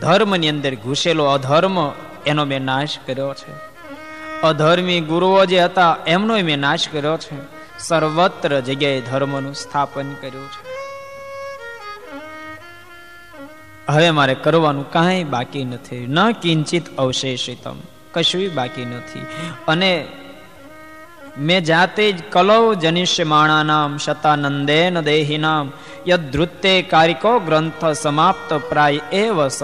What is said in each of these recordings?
ધર્મની અંદર ઘૂસેલો અધર્મ, એનો મેં નાશ કર્યો છે. અધર્મી ગુરુઓ જે હતા એમનો મેં નાશ કર્યો છે. સર્વત્ર જગ્યાએ ધર્મનું સ્થાપન કર્યું છે. હવે મારે કરવાનું કાંઈ બાકી નથી. ન કિંચિત અવશેષિતમ, કશું બાકી નથી. અને મેં જાતે જ કલૌ જનિષ્યમાણાનામ શતાનંદેન દેહિનામ યદૃત્તે કારિકો ગ્રંથ સમાપ્ત પ્રાય એવ સ.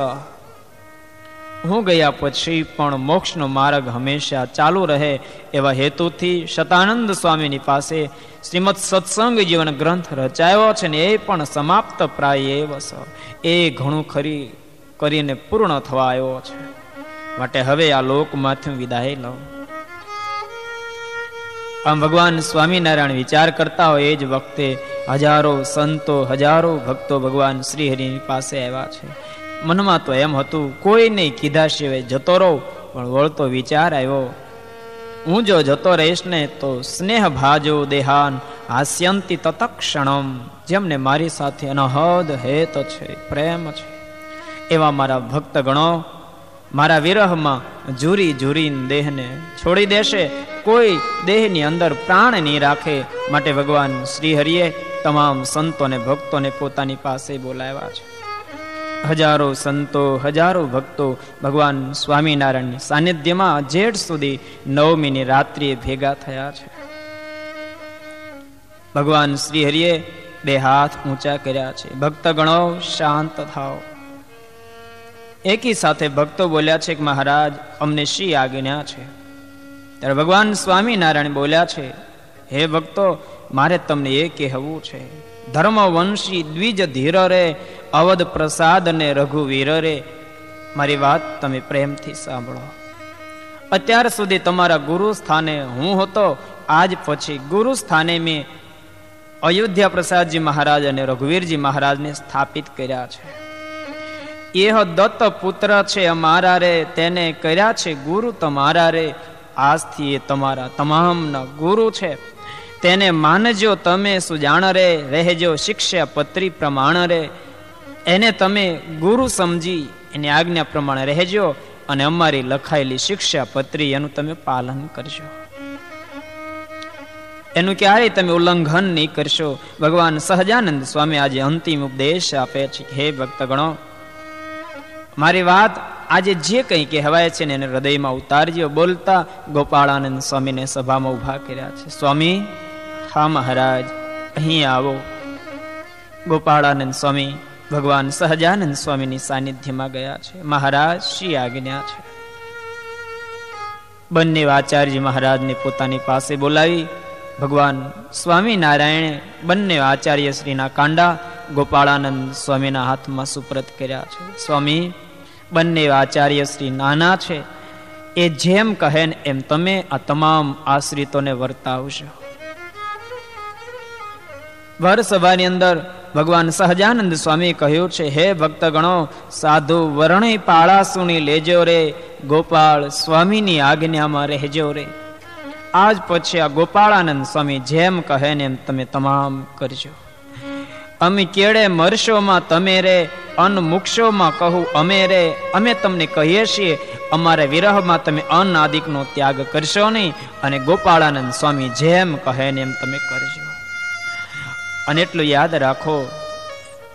હું ગયા પછી પણ મોક્ષનો માર્ગ હંમેશા ચાલુ રહે એવા હેતુથી શતાનંદ સ્વામીની પાસે શ્રીમદ સત્સંગ જીવન ગ્રંથ રચાયો છે ને એ પણ સમાપ્ત પ્રાય એવ સ. એ ઘણું ખરી કરીને પૂર્ણ થવા આવ્યો છે. માટે હવે આ લોકમાંથી વિદાય લઉં. આમ ભગવાન સ્વામિનારાયણ વિચાર કરતા હોય એ જ વખતે હજારો સંતો, હજારો ભક્તો ભગવાન શ્રીહરિની પાસે આવ્યા છે. મનમાં તો એમ હતું, કોઈ નહીં કીધા સિવાય જતો રહો. પણ વળતો વિચાર આવ્યો, હું જો જતો રહીશ ને તો સ્નેહ ભાજો દેહાન હાસ્યંતી તતક્ષણમ, જેમને મારી સાથે અનહદ હેત છે, પ્રેમ છે. એવા મારા ભક્ત ગણો મારા વિરહમાં ઝૂરી ઝૂરીને દેહને છોડી દેશે. કોઈ દેહની અંદર પ્રાણ નહીં રાખે માટે ભગવાન શ્રી હરિએ તમામ સંતોને ભક્તોને પોતાની પાસે બોલાવ્યા છે. હજારો સંતો, હજારો ભક્તો ભગવાન સ્વામિનારાયણની સાનિધ્યમાં જેઠ સુધી નવમીની રાત્રિએ ભેગા થયા છે. ભગવાન શ્રી હરિએ બે હાથ ઊંચા કર્યા છે. ભક્ત ગણો શાંત થાઓ. એકી સાથે ભક્તો બોલ્યા છે કે મહારાજ, અમને શી આજ્ઞા છે. ત્યારે ભગવાન સ્વામિનારાયણ બોલ્યા છે, હે ભક્તો, મારે તમને એ કહેવું છે. ધર્મવંશી દ્વિજ ધીર રે અવધ પ્રસાદ ને રઘુવીર રે મારી વાત તમે પ્રેમથી સાંભળો. અત્યાર સુધી તમારા ગુરુ સ્થાને હું હતો, આજ પછી ગુરુ સ્થાને મેં અયોધ્યા પ્રસાદજી મહારાજ અને રઘુવીરજી મહારાજને સ્થાપિત કર્યા છે. એહ દત્ત પુત્ર છે અમારા રે, તેને કર્યા છે ગુરુ તમારા રે. આજથી એ તમારા તમામના ગુરુ છે. તેને માનજો તમે સુજાણ રે, રહેજો શિક્ષા પત્રી પ્રમાણ રે. એને તમે ગુરુ સમજી, એની આજ્ઞા પ્રમાણે રહેજો અને અમારી લખાયેલી શિક્ષા પત્રી એનું તમે પાલન કરજો. એનું ક્યારેય તમે ઉલ્લંઘન નહીં કરશો. ભગવાન સહજાનંદ સ્વામી આજે અંતિમ ઉપદેશ આપે છે. હે ભક્ત ગણો મારી વાત આજે જે કંઈ કહેવાય છે ને એને હૃદયમાં ઉતારજો. બોલતા ગોપાળાનંદ સ્વામીને સભામાં ઊભા કર્યા છે. સ્વામી, હા મહારાજ, અહીં આવો. ગોપાળાનંદ સ્વામી ભગવાન સહજાનંદ સ્વામીની સાનિધ્યમાં ગયા છે. મહારાજ શ્રી આજ્ઞા છે. બંને આચાર્ય મહારાજને પોતાની પાસે બોલાવી. ભગવાન સ્વામિનારાયણે બંને આચાર્ય શ્રીના કાંડા ગોપાળાનંદ સ્વામીના હાથમાં સુપ્રત કર્યા છે. સ્વામી બંને આચાર્ય શ્રી નાના છે. એ જેમ કહે એમ તમે આ તમામ આશ્રિતોને વર્તાવશો. ભર સભાની અંદર ભગવાન સહજાનંદ સ્વામી કહ્યું છે, હે ભક્તગણો, સાધુ વર્ણી પાળા સુણી લેજો રે, ગોપાળ સ્વામીની આજ્ઞામાં રહેજો રે. આજ પછી આ ગોપાળાનંદ સ્વામી જેમ કહે ને એમ તમે તમામ કરજો. અમે કેળે મરશોમાં તમે રે અન્ન મુક્ષોમાં કહું, અમે રે, અમે તમને કહીએ છીએ, અમારા વિરહમાં તમે અન્ન આદિકનો ત્યાગ કરશો નહીં અને ગોપાળાનંદ સ્વામી જેમ કહે ને એમ તમે કરજો. અને એટલું યાદ રાખો,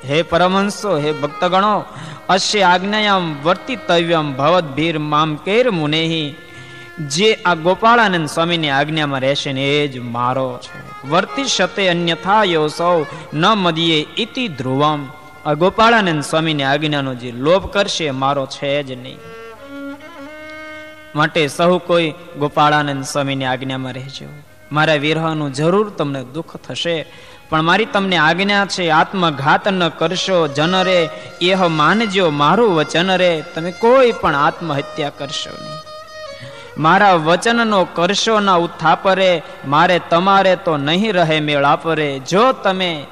હે પરમહંસો, હે ભક્તગણો, અશ્ય આજ્ઞાયામ વર્તિતવ્યમ ભવદ ભીર મામ કેર મુનેહી. જે આ ગોપાળાનંદ સ્વામીની આજ્ઞામાં રહેશે ને એ જ મારો છે. વર્તી શતે અન્યથા યો સૌ ન મદીએ ઇતિ ધ્રુવમ. આ ગોપાળાનંદ સ્વામીની આજ્ઞાનો જે લોભ કરશે, મારો છે જ નહીં. માટે સહુ કોઈ ગોપાળાનંદ સ્વામીની આજ્ઞામાં રહેજો. મારા વિરહનું જરૂર તમને દુઃખ થશે, પણ મારી તમને આજ્ઞા છે, આત્મઘાત ન કરશો જનરે એહ માનજો, મારું વચન રે, તમે કોઈ પણ આત્મહત્યા કરશો નહીં. મારા વચનનો કરશો ના ઉત્થાપરે મારે તમારે તો નહીં રહે મેળાપરે જો તમે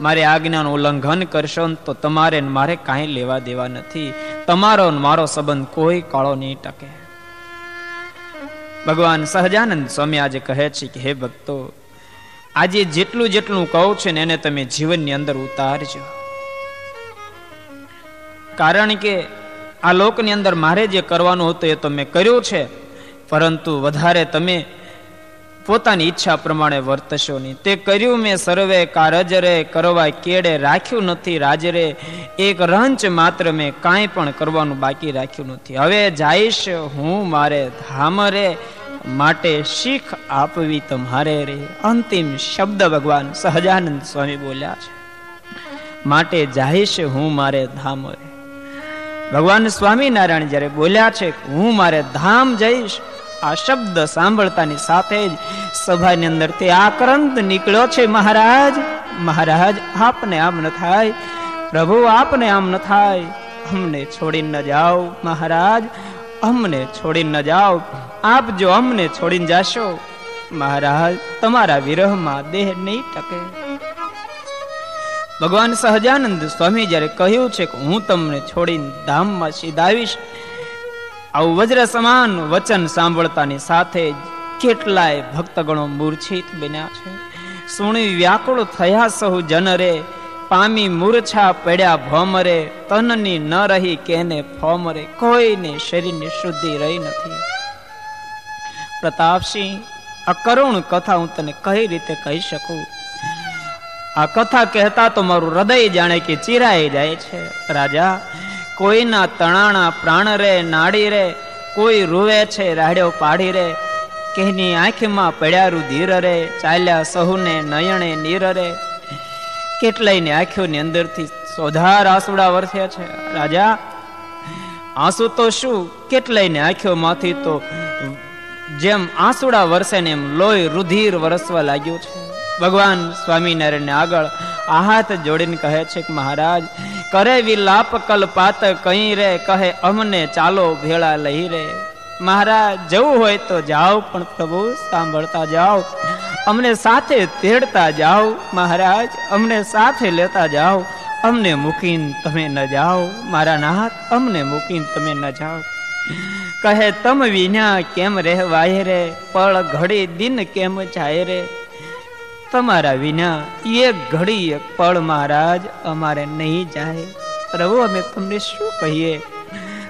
મારી આજ્ઞાનું ઉલ્લંઘન કરશો તો તમારે મારે કાંઈ લેવા દેવા નથી. તમારો મારો સંબંધ કોઈ કાળો નહીં ટકે. ભગવાન સહજાનંદ સ્વામી આજે કહે છે કે, હે ભક્તો, આજે જેટલું જેટલું કહું છે ને એને તમે જીવનની અંદર ઉતારજો. કારણ કે આ લોકની અંદર મારે જે કરવાનું હતું એ તો મેં કર્યું છે, પરંતુ વધારે તમે પોતાની ઈચ્છા પ્રમાણે વર્તશો નહીં. તે કર્યું મેં સર્વે કારજરે કરવા કેડે, રાખ્યું નથી રાજરે. એક રંચ માત્ર મેં કાંઈ પણ કરવાનું બાકી રાખ્યું નથી. હવે જાઈશ હું મારે ધામ રે માટે શીખ આપવી તમારે રે. અંતિમ શબ્દ ભગવાન સહજાનંદ સ્વામી બોલ્યા છે. માટે જાઈશ હું મારે ધામ રે ભગવાન સ્વામિનારાયણ જ્યારે બોલ્યા છે હું મારે ધામ જઈશ આ શબ્દ સાંભળતાની સાથે જ સભાની અંદર તે આક્રંત નીકળ્યો છે, મહારાજ મહારાજ, આપને આમ ન થાય. પ્રભુ, આપને આમ ન થાય. અમને છોડીને ન જાઓ, મહારાજ. અમને છોડી ન જાઓ. આપ જો અમને છોડીને જાશો, મહારાજ, તમારા વિરહમાં દેહ નહીં ટકે. ભગવાન સહજાનંદ સ્વામી જયારે કહ્યું છે કે હું તમને છોડીને ધામમાં સીધાવીશ આવું વજ્ર સમાન વચન સાંભળતાની સાથે કેટલાય ભક્તગણો મૂર્છિત બન્યા છે. સુણી વ્યાકુળ થયા સહુ જનરે, પામી મૂર્છા પડ્યા ભમરે, તનની ન રહી કેને ફોમરે, કોઈને શરીરની શુદ્ધિ રહી નથી. પ્રતાપસિંહ, આ કરુણ કથા હું તને કઈ રીતે કહી શકું? આ કથા કહેતા તો મારું હૃદય જાણે કે ચીરાઈ જાય છે. રાજા કોઈના તણાણા પ્રાણ રે, નાડી રે, કોઈ રૂવે છે, રાડ્યો પાડી રે કેની આંખમાં પડ્યા રુધિર રે, ચાલ્યા સહુને નયણે નીર રે. કેટલાયની આંખોની અંદરથી સોધાર આંસુડા વરસ્યા છે. રાજા, આંસુ તો શું? કેટલાયની આંખોમાંથી તો જેમ આંસુડા વરસે ને એમ લોહી રુધિર વરસવા લાગ્યું છે. ભગવાન સ્વામિનારાયણ આગળ આ હાથ જોડીને કહે છે કે મહારાજ, કરે વિલાપ કલ્પાત કઈ રે, કહે અમને ચાલો ભેળા લઈ રે. મહારાજ, જવું હોય તો જાઓ, પણ પ્રભુ સાંભળતા જાઓ. અમને સાથે તેડતા જાઓ. મહારાજ, અમને સાથે લેતા જાઓ. અમને મૂકીને તમે ન જાઓ. મારા નાથ, અમને મૂકીને તમે ન જાઓ. કહે, તમ વિના કેમ રહેવાય રે? પળ ઘડી દિન કેમ જાય રે? તમારા વિના એક ઘડી એક પળ મહારાજ અમારે નહીં જાય. પ્રભુ, અમે તમને શું કહીએ?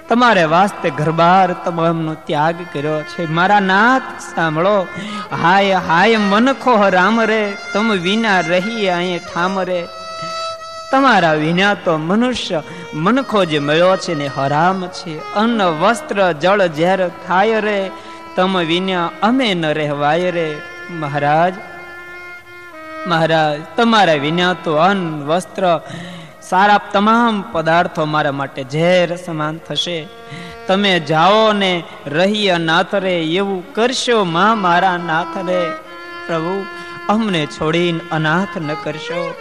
તમારે વાસ્તે ઘરબાર તમામનો ત્યાગ કર્યો છે. મારા નાથ, સાંભળો. હાય હાય, મનખો રામ રે. તમ વિના રહી અહીં ઠામ રે. તમારા વિના તો મનુષ્ય મનખો જે મળ્યો છે ને હરામ છે. અન્ન, વસ્ત્ર, જળ ઝેર થાય રે. તમ વિના અમે ન રહેવાય રે. મહારાજ મહારાજ, તમારા વિના તો અન્ન, વસ્ત્ર, સારા તમામ પદાર્થો મારા માટે ઝેર સમાન થશે. તમે જાઓ ને રહી અનાથ રે એવું કરશો માં મારા નાથ રે પ્રભુ, અમને છોડીને અનાથ ન કરશો.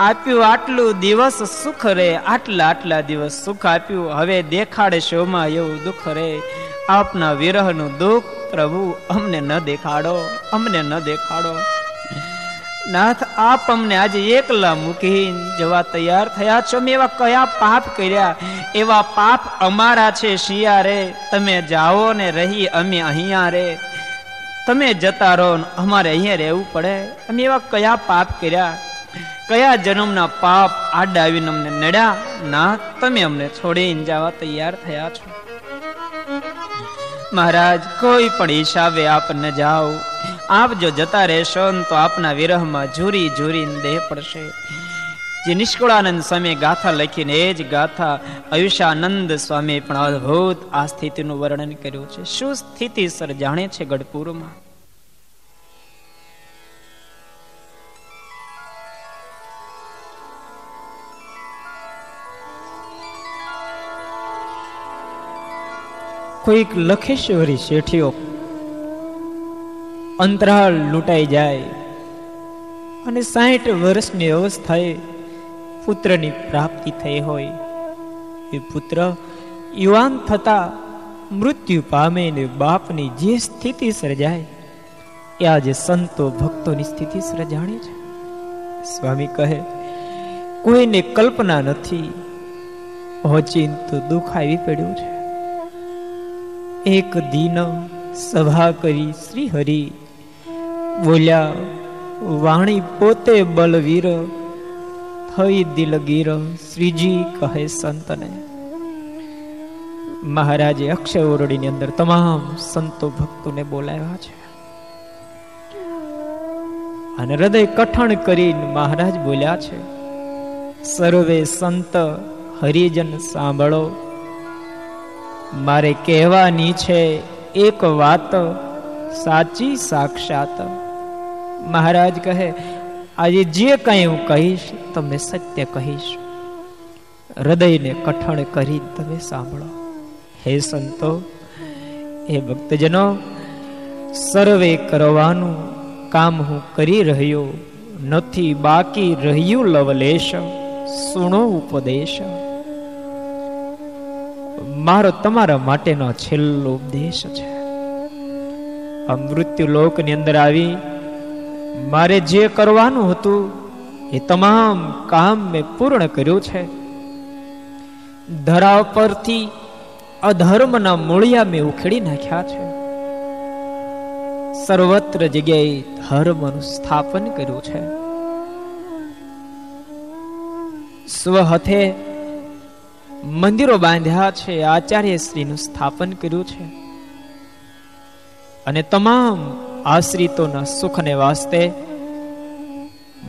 આપ્યું આટલું દિવસ સુખ રે, આટલા આટલા દિવસ સુખ આપ્યું. હવે દેખાડે શોમાં એવું દુઃખ રે. આપના વિરહનું દુઃખ પ્રભુ, અમને ન દેખાડો, અમને ન દેખાડો. નાથ, આપ અમને આજે એકલા મૂકી જવા તૈયાર થયા છો. મેં એવા કયા પાપ કર્યા? એવા પાપ અમારા છે શિયા રે તમે જાઓ ને રહી અમે અહીંયા રે તમે જતા રહો અમારે અહીંયા રહેવું પડે. અમે એવા કયા પાપ કર્યા? કયા જન્મના પાપ આડા આવીને અમને નડ્યા? ના તમે અમને છોડીને જવા તૈયાર થયા છો. મહારાજ, કોઈ પણ હિસાબે આપ ન જાઓ. આપ જો જતા રહેશો તો આપના વિરહમાં ઝૂરી ઝૂરીને દેહ પડશે. જે નિષ્કુળાનંદ સ્વામી ગાથા લખીને એ જ ગાથા આયુષાનંદ સ્વામી પણ અદભુત આ સ્થિતિનું વર્ણન કર્યું છે. શું સ્થિતિ, સર, જાણે છે ગઢપુરમાં? કોઈક લખેશ્વરી શેઠીઓ અંતરાળ લૂંટાઈ જાય અને સાઠ વર્ષની અવસ્થાએ પુત્રની પ્રાપ્તિ થઈ હોય. એ પુત્ર યુવાન થતા મૃત્યુ પામે ને બાપની જે સ્થિતિ સર્જાય, એ આજે સંતો ભક્તોની સ્થિતિ સર્જાણે છે. સ્વામી કહે, કોઈને કલ્પના નથી તો દુઃખ આવી પડ્યું છે. એક દિન સભા કરી શ્રી હરિ બોલ્યા, વાણી પોતે બલવીર, થઈ દિલગીર શ્રીજી કહે સંતને. મહારાજે અક્ષય ઓરડીની અંદર તમામ સંતો ભક્તોને બોલાવ્યા છે. અને હૃદય કઠણ કરીને મહારાજ બોલ્યા છે, સર્વે સંત હરિજન સાંભળો. મારે કહેવાની છે, એક વાત સાચી સાક્ષાત. મહારાજ કહે, આજે જે કઈ હું કહીશ, તમે સત્ય કહીશ. હૃદયને કઠણ કરી તમે સાંભળો. હે સંતો, હે ભક્તજનો, સર્વે કરવાનું કામ હું કરી રહ્યો નથી, બાકી રહ્યું લવલેશ. સુણો ઉપદેશ. મારો તમારા માટેનો છેલ્લો ઉપદેશ છે. આ મૃત્યુ લોકની અંદર આવી મારે જે કરવાનું હતું એ તમામ કામ મેં પૂર્ણ કર્યું છે. ધરા પરથી અધર્મના મૂળિયા મેં ઉખેડી નાખ્યા છે. સર્વત્ર જગ્યાએ ધર્મનું સ્થાપન કર્યું છે. સ્વહથે મંદિરો બાંધ્યા છે આચાર્ય શ્રીનું સ્થાપન કર્યું છે. અને તમામ આશ્રિતોના સુખને વાસ્તે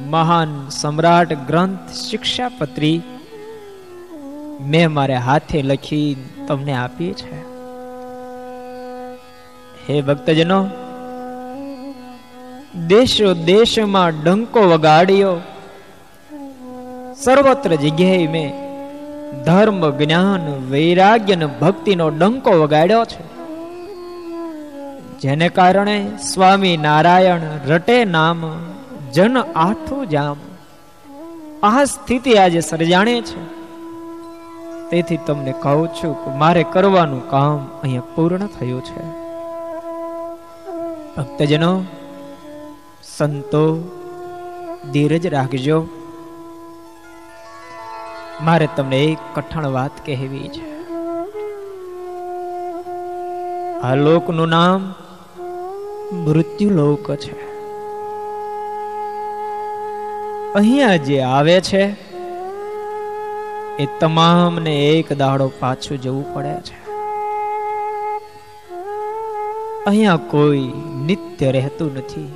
મહાન સમ્રાટ ગ્રંથ શિક્ષાપત્રી મેં મારે હાથે લખી તમને આપી છે. હે ભક્તજનો, દેશો દેશમાં ડંકો વગાડ્યો. સર્વત્ર જગ્યાએ મેં ધર્મ, જ્ઞાન, વૈરાગ્ય ભક્તિનો ડંકો વગાડ્યો છે. જેને કારણે સ્વામી નારાયણ રટે નામ, જન આઠું જામ. આ સ્થિતિ આજે સર્જાણે છે. તેથી તમને કહું છું કે મારે કરવાનું કામ અહીંયા પૂર્ણ થયું છે. ભક્તજનો, સંતો, ધીરજ રાખજો. મારે તમને એક કઠણ વાત કહેવી છે. આ લોકનું નામ મૃત્યુ લોક છે. અહીંયા જે આવે છે, એ તમામને એક દાડો પાછું જવું પડે છે. અહીંયા કોઈ નિત્ય રહેતું નથી.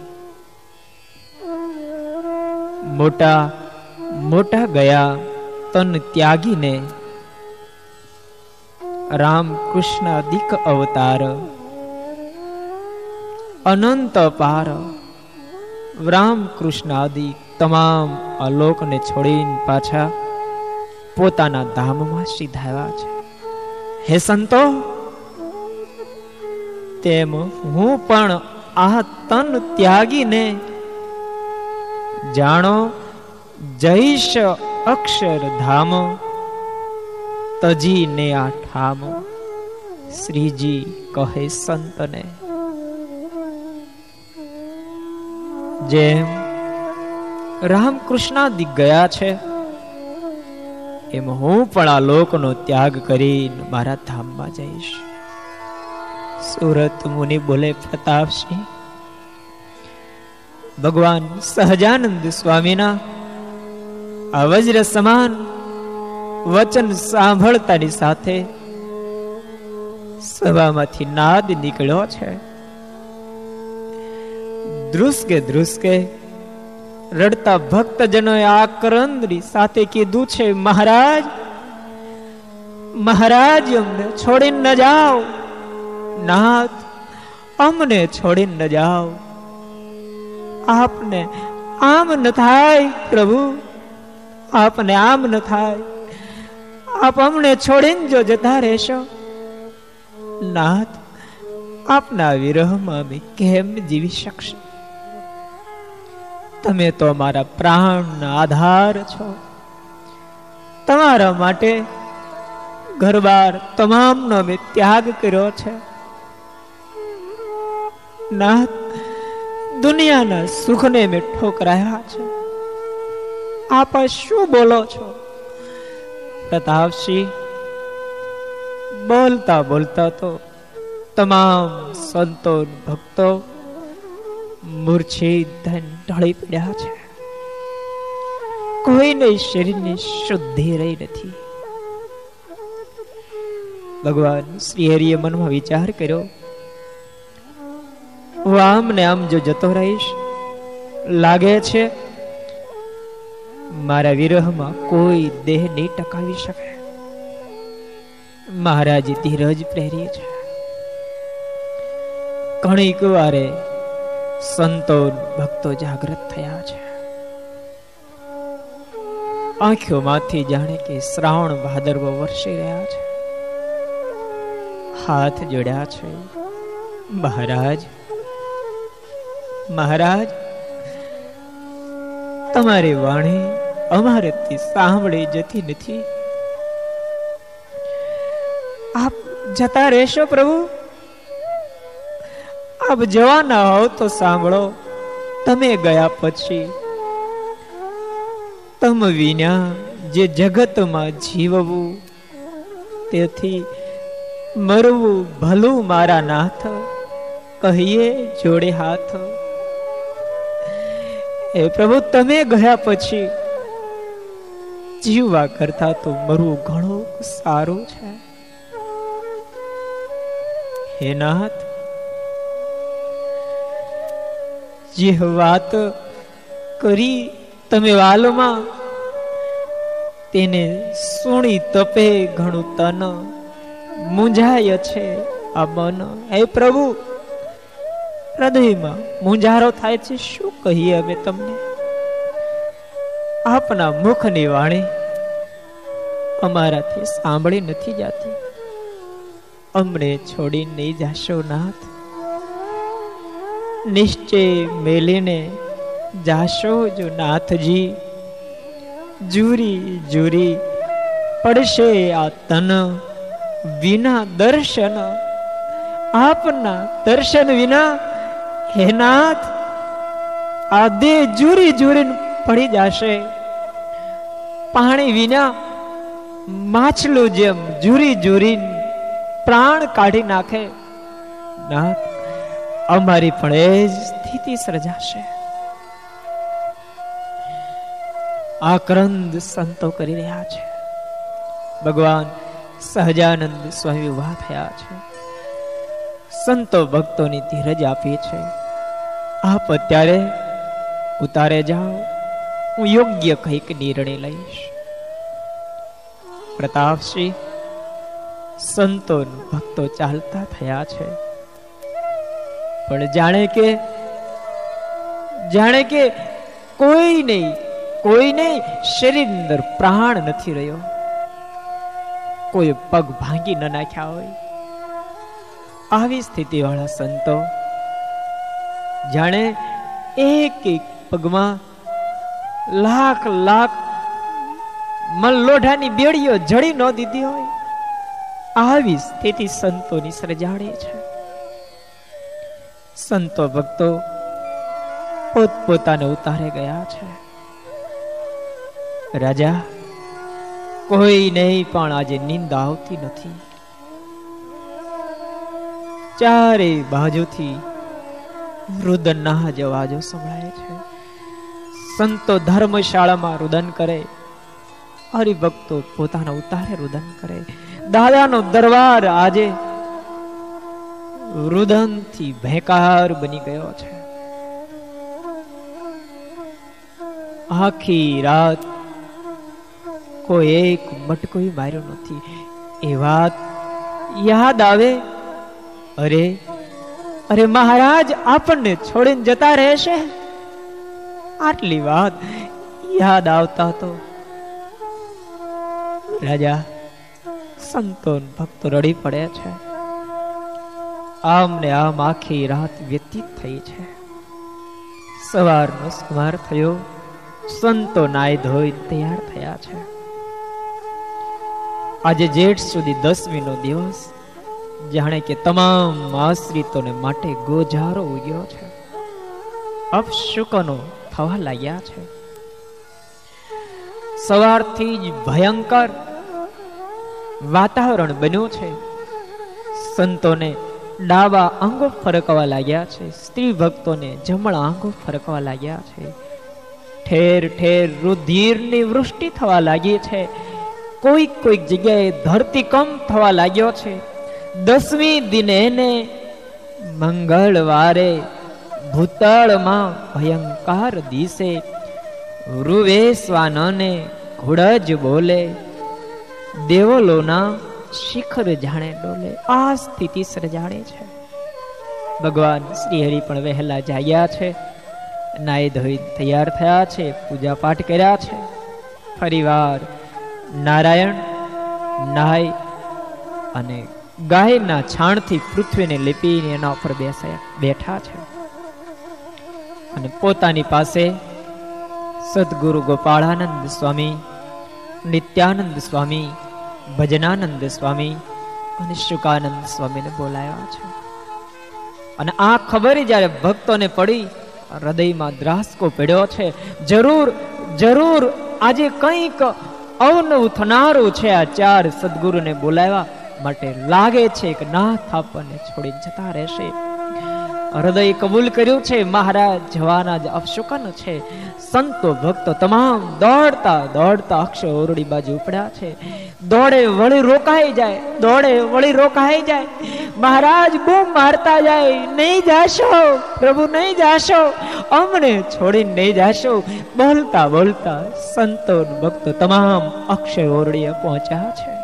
મોટા મોટા ગયા તન ત્યાગીને રામકૃષ્ણ અધિક અવતાર અનંત પાર. રામ કૃષ્ણ આદિ તમામ અલોકને છોડીને પાછા પોતાના ધામમાં સીધાવ્યા છે. હે સંતો, તેમ હું પણ આ તન ત્યાગીને જાણો જઈશ અક્ષર ધામ તજીને આ ઠામ. શ્રીજી કહે સંતને જેમ રામકૃષ્ણાદિક ગયા છે, એમ હું પણ આ લોકનો ત્યાગ કરીને મારા ધામમાં જઈશ. સુરત મુનિ બોલે પ્રતાપસિંહ ભગવાન સહજાનંદ સ્વામીના આ વજ્ર સમાન વચન સાંભળતાની સાથે સભામાંથી નાદ નીકળ્યો છે. ધ્રુસકે ધ્રુસકે રડતા ભક્તજનોએ આ સાથે કીધું છે, મહારાજ મહારાજ, અમને છોડીને ન જાઓ. નાથ, અમને છોડીને ન જાઓ. આપને આમ ન થાય, પ્રભુ. આપને આમ ન થાય. આપ અમને છોડીને જો જતા રહેશો. નાથ, આપના વિરહમાં અમે કેમ જીવી શકશે? તમે તો મારા પ્રાણના આધાર છો. તમારા માટે ઘરબાર તમામનો મેં ત્યાગ કર્યો છે. ના, દુનિયાના સુખને મેં ઠોકરાયા છે. આપ શું બોલો છો? પ્રતાપસિંહ, બોલતા બોલતા તો તમામ સંતો ભક્તો મૂર્છિત ધન ઢળી પડ્યા છે. કોઈને શરીરની શુદ્ધિ રહી નથી. ભગવાન શ્રી હરિએ મનમાં વિચાર કર્યો હું ને આમ જો જતો રહીશ, લાગે છે મારા વિરહમાં કોઈ દેહ નહીં ટકાવી શકે. મહારાજ ધીરજ પ્રેરી છે. ઘણીક વારે સંતો ભક્તો જાગૃત થયા છે. આંખોમાંથી જાણે કે શ્રાવણ ભાદરવો વર્ષી રહ્યા છે. હાથ જોડ્યા છે. મહારાજ મહારાજ, તમારી વાણી અમારેથી સાંભળી જતી નથી. આપ જતા રહેશો પ્રભુ? આપ જવાના હોવ તો સાંભળો. તમે ગયા પછી તમ વિના જે જગતમાં જીવવું, તેથી મરવું ભલું મારા નાથ, કહીએ જોડે હાથ. એ પ્રભુ, તમે ગયા પછી જીવવા કરતા તો મરવું ઘણું સારું છે. હે નાથ જે વાત કરી તમે વાલમાં, તેને સુણી તપે ઘણું તન મૂંઝાય છે આ મન. હે પ્રભુ, હૃદયમાં મૂંઝારો થાય છે, શું કહીએ અમે તમને? આપના મુખની વાણી અમારાથી સાંભળી નથી જાતી. અમને છોડી નહીં જાશો નાથ. નિશ્ચય મેલીને જાશો જો નાથજી? જુરી જુરી પડશે આ તન વિના દર્શન. આપના દર્શન વિના હે નાથ, આ દેહ જુરી જુરી પડી જશે. પાણી વિના માછલું જેમ જુરી જુરી પ્રાણ કાઢી નાખે. નાથ અમારી પણ એ જ સ્થિતિ સર્જાશે. આક્રંદ સંતો કરી રહ્યા છે. ભગવાન સહજાનંદ સ્વામી ઊભા થયા છે. સંતો ભક્તોની ધીરજ આપી છે. આપ અત્યારે ઉતારે જાઓ. હું યોગ્ય કંઈક નિર્ણય લઈશ. પ્રતાપસિંહ સંતો ભક્તો ચાલતા થયા છે. પણ જાણે કે જાણે કે કોઈ નહીં કોઈ નહીં, શરીર અંદર પ્રાણ નથી રહ્યો. કોઈ પગ ભાંગી ન નાખ્યા હોય. આવી સ્થિતિ વાળા સંતો, જાણે એક એક પગમાં લાખ લાખ મલ્લોઢાની બેડીઓ જડી ન દીધી હોય. આવી સ્થિતિ સંતોની સર્જાડે છે. સંતો ભક્તો પોતપોતાને ઉતારે ગયા છે. રાજા નહીં પણ આજે નિંદા આવતી નથી. ચારે બાજુથી રુદનના જ અવાજો સંભળાય છે. સંતો ધર્મશાળામાં રુદન કરે. હરિભક્તો પોતાના ઉતારે રુદન કરે. દાદાનો દરબાર આજે રુદનથી ભેકાર બની ગયો છે આખી રાત કોઈ એક મટકોઈ માર્યો નથી એ વાત યાદ આવે અરે અરે મહારાજ આપણને છોડીને જતા રહેશે આટલી વાત યાદ આવતા તો રાજા સંતો ભક્તો રડી પડે છે આમ ને આમ આખી રાત વ્યતીત થઈ છે. સવારનો સવાર થયો. સંતો નાય ધોઈ તૈયાર થયા છે. આજે જેઠ સુધી દસમીનો દિવસ, જાણે કે તમામ આશ્રિતોને માટે ગોજારો ઉગ્યો છે. અપશુકનો થવા લાગ્યા છે. સવારથી જ ભયંકર વાતાવરણ બન્યું છે. સંતોને ડાબા અંગો ફરકવા લાગ્યા છે. સ્ત્રી ભક્તોને જમણા અંગો ફરકવા લાગ્યા છે. ઠેર ઠેર રુધિરની વૃષ્ટિ થવા લાગી છે. કોઈક કોઈક જગ્યાએ ધરતીકંપ થવા લાગ્યો છે. દસમી દિને ને મંગળવારે ભૂતળમાં ભયંકર દિશે રૂવે શ્વાનને ઘોડજ બોલે, દેવલોના શિખર જાણે ડોલે, આ સ્થિતિ સર્જાણે છે. ભગવાન શ્રી હરિ પણ વહેલા જાગ્યા છે નાય ધોઈ તૈયાર થયા છે, પૂજા પાઠ કર્યા છે. ફરીવાર નારાયણ નાય અને ગાયના છાણથી પૃથ્વીને લીપીને એના ઉપર બેસાય, બેઠા છે. અને પોતાની પાસે સદગુરુ ગોપાળાનંદ સ્વામી, નિત્યાનંદ સ્વામી ભજનાનંદ સ્વામી અને શુકાનંદ સ્વામીને બોલાવ્યા છે. અને આ ખબર જ્યારે ભક્તોને પડી, હૃદયમાં દ્રાસકો પડ્યો છે. જરૂર જરૂર, આજે કંઈક અવનવું થનારું છે આ ચાર સદગુરુને બોલાવ્યા માટે લાગે છે કે નાથ આપણને છોડી જતા રહેશે. હૃદય કબૂલ કર્યું છે. મહારાજ, જવાના જ અપશુકન છે. સંતો, ભક્તો તમામ દોડતા દોડતા અક્ષય ઓરડી બાજુ ઉપડ્યા છે. દોડે વળી રોકાઈ જાય, દોડે વળી રોકાઈ જાય. મહારાજ, બૂમ મારતા જાય, નહીં જાશો, પ્રભુ નહીં જાશો. અમને છોડીને નહીં જાશો. બોલતા બોલતા સંતો ભક્તો તમામ અક્ષય ઓરડીએ પહોંચ્યા છે.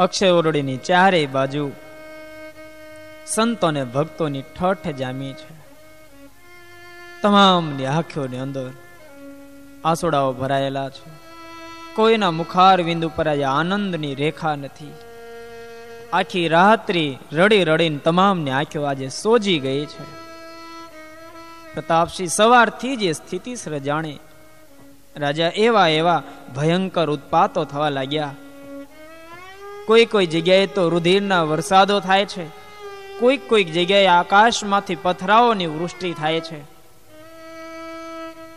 અક્ષય ઓરડીની ચારે બાજુ સંતો ને ભક્તોની ઠઠ જામી છે. તમામની આંખોની અંદર આસોડાઓ ભરાયેલા છે. કોઈના મુખાર બિંદુ પર આજે આનંદની રેખા નથી. આખી રાત્રિ રડી રડીને તમામની આંખો આજે સોજી ગઈ છે. પ્રતાપસિંહ સવારથી જ સ્થિતિ સર્જાણે રાજા એવા એવા ભયંકર ઉત્પાતો થવા લાગ્યા. કોઈ કોઈ જગ્યાએ તો રુધિરના વરસાદો થાય છે. કોઈક કોઈક જગ્યાએ આકાશમાંથી પથરાઓની વૃષ્ટિ થાય છે.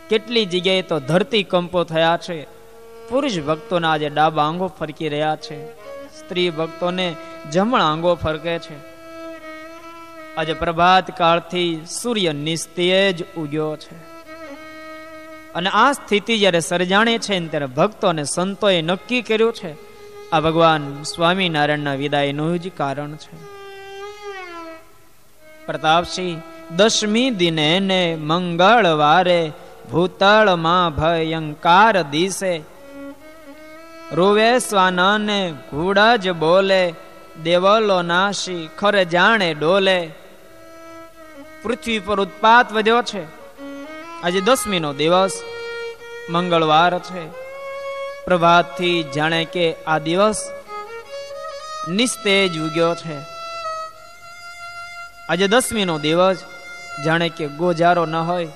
કેટલી જગ્યાએ તો ધરતી કંપો થયા છે. પુરુષ ભક્તોના આજે ડાબા આંગો ફરકી રહ્યા છે. સ્ત્રી ભક્તોને જમણ આંગો ફરકે છે. આજે પ્રભાત કાળથી સૂર્ય નિસ્તેજ ઉગ્યો છે. અને આ સ્થિતિ જ્યારે સર્જાણે છે ત્યારે ભક્તો અને સંતોએ નક્કી કર્યું છે. આ ભગવાન સ્વામિનારાયણના વિદાયનું જ કારણ છે. પ્રતાપસિંહ દસમી દિને ને મંગળવારે ભૂતળમાં ભયંકાર દિશે રોવે સ્વાનને ઘોડા જ બોલે, દેવલો નાશી ખર જાણે ડોલે. પૃથ્વી પર ઉત્પાત વધ્યો છે. આજે દસમીનો દિવસ, મંગળવાર છે. પ્રભાતથી જાણે કે આ દિવસ નિસ્તેજ ઉગ્યો છે. આજે દસમીનો દિવસ, જાણે કે ગોજારો ન હોય.